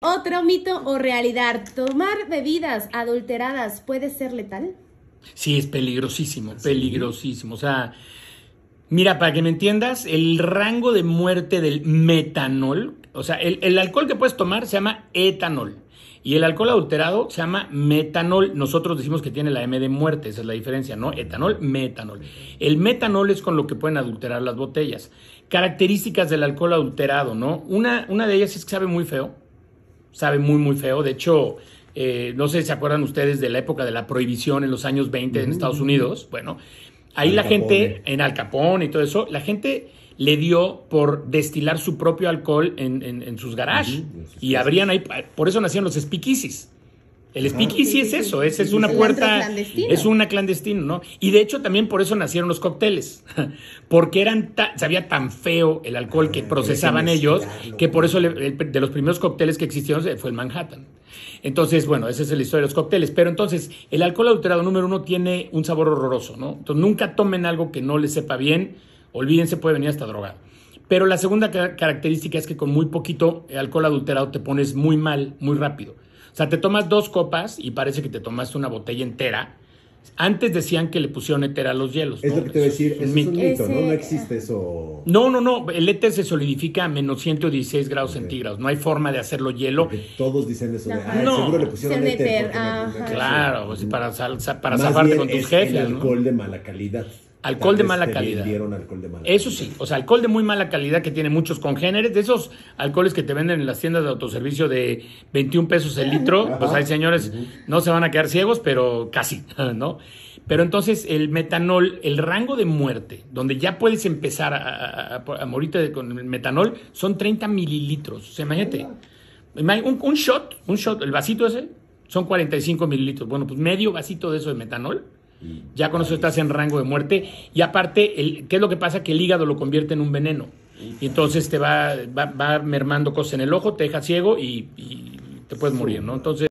Otro mito o realidad, ¿tomar bebidas adulteradas puede ser letal? Sí, es peligrosísimo, peligrosísimo. O sea, mira, para que me entiendas, el rango de muerte del metanol, o sea, el, el alcohol que puedes tomar se llama etanol. Y el alcohol adulterado se llama metanol. Nosotros decimos que tiene la M de muerte, esa es la diferencia, ¿no? Etanol, metanol. El metanol es con lo que pueden adulterar las botellas. Características del alcohol adulterado, ¿no? Una, una de ellas es que sabe muy feo sabe muy, muy feo. De hecho, eh, no sé si se acuerdan ustedes de la época de la prohibición en los años 20 en Estados Unidos. Bueno, ahí la gente, en Al Capone y todo eso, la gente le dio por destilar su propio alcohol en, sus garages. y abrían ahí, por eso nacieron los speakeasies. El speakeasy es eso, es, es una puerta, es una clandestina, ¿no? Y de hecho también por eso nacieron los cócteles, porque eran sabía tan feo el alcohol que procesaban ellos, que por eso de los primeros cócteles que existieron fue el Manhattan. Entonces, bueno, esa es la historia de los cócteles. Pero entonces, el alcohol adulterado número uno tiene un sabor horroroso, ¿no? Entonces, nunca tomen algo que no les sepa bien, olvídense, puede venir hasta drogado. Pero la segunda característica es que con muy poquito alcohol adulterado te pones muy mal, muy rápido. O sea, te tomas dos copas y parece que te tomaste una botella entera. Antes decían que le pusieron éter a los hielos. Es lo que te voy a decir, es, un mito, ¿no? No existe eso. No, no, no. El éter se solidifica a menos 116 grados centígrados. No hay forma de hacerlo hielo. todos dicen eso. De, ah, no. seguro le pusieron éter. Claro, pues, para, para zafarte con tus jefes. El alcohol de mala calidad. Alcohol de mala calidad. Alcohol de mala Eso sí, o sea, alcohol de muy mala calidad que tiene muchos congéneres, de esos alcoholes que te venden en las tiendas de autoservicio de 21 pesos el litro, pues hay señores, no se van a quedar ciegos, pero casi, ¿no? Pero entonces el metanol, el rango de muerte, donde ya puedes empezar a, morirte con el metanol, son 30 mililitros. O sea, imagínate, un, un shot, un shot, el vasito ese, son 45 mililitros. Bueno, pues medio vasito de eso de metanol ya con eso estás en rango de muerte. Y aparte, el, ¿qué es lo que pasa? Que el hígado lo convierte en un veneno. Y entonces te va, va, mermando cosas en el ojo, te deja ciego y, y te puedes morir, ¿no? Entonces.